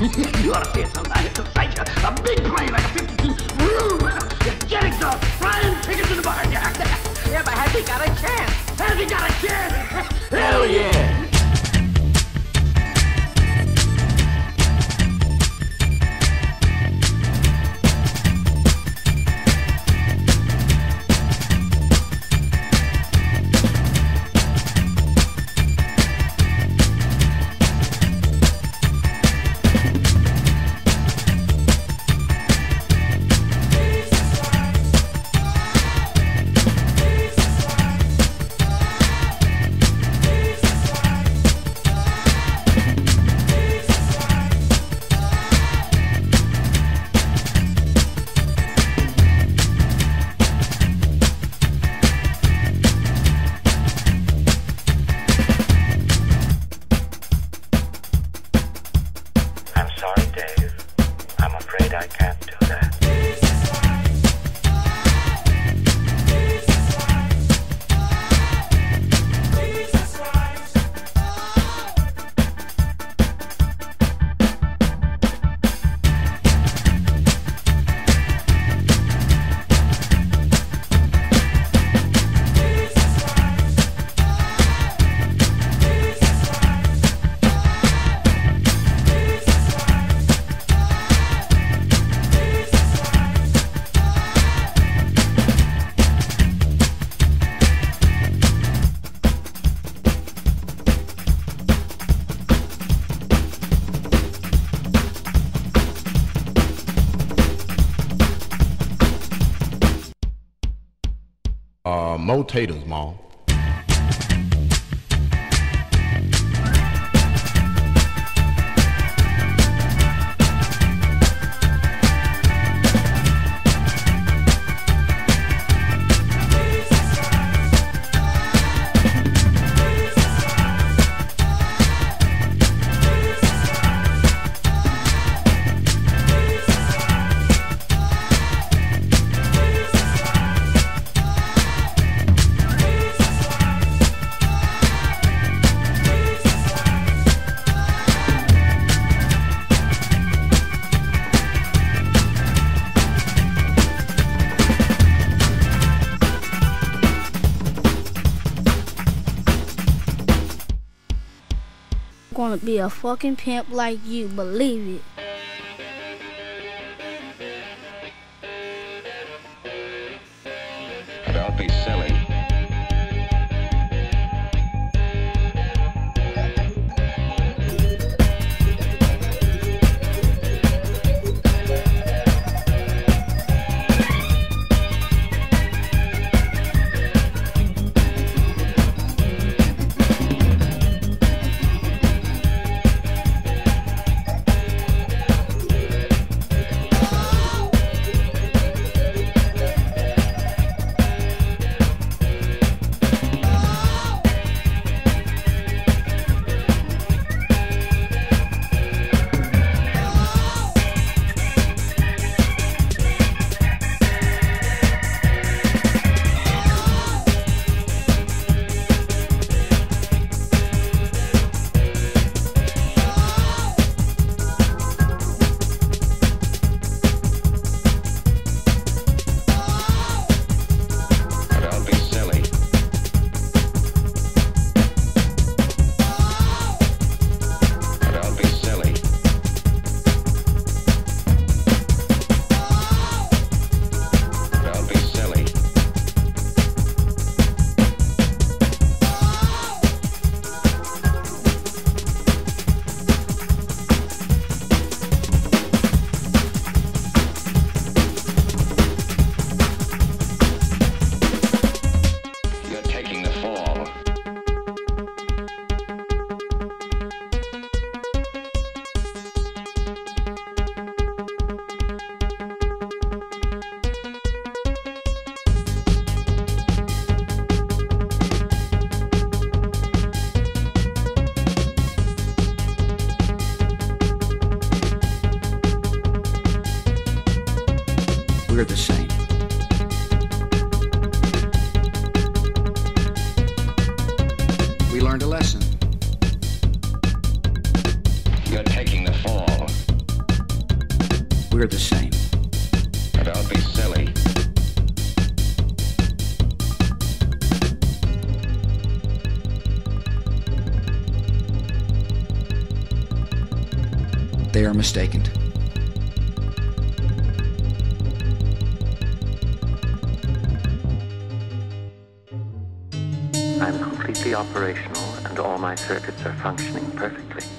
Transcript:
you ought to see it sometime. It's a sight. A big plane like a 52. Jetting stuff, flying tickets to the but has he got a chance? Has he got a chance? Hell yeah! Uh, Mo Taters, Mom. Gonna be a fucking pimp like you, believe it. We're the same. We learned a lesson. You're taking the fall. We're the same. Don't be silly. They are mistaken. I'm completely operational and all my circuits are functioning perfectly.